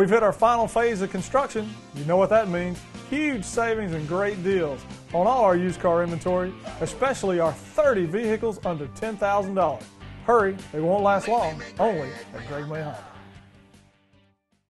We've hit our final phase of construction. You know what that means. Huge savings and great deals on all our used car inventory, especially our 30 vehicles under $10,000. Hurry, they won't last long, only at Greg May Honda.